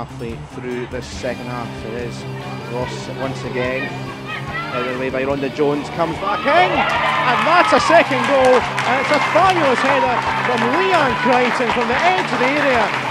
Halfway through this second half. It is Ross once again. Headed away by Rhonda Jones, comes back in, and that's a second goal. And it's a fabulous header from Leanne Crichton from the edge of the area.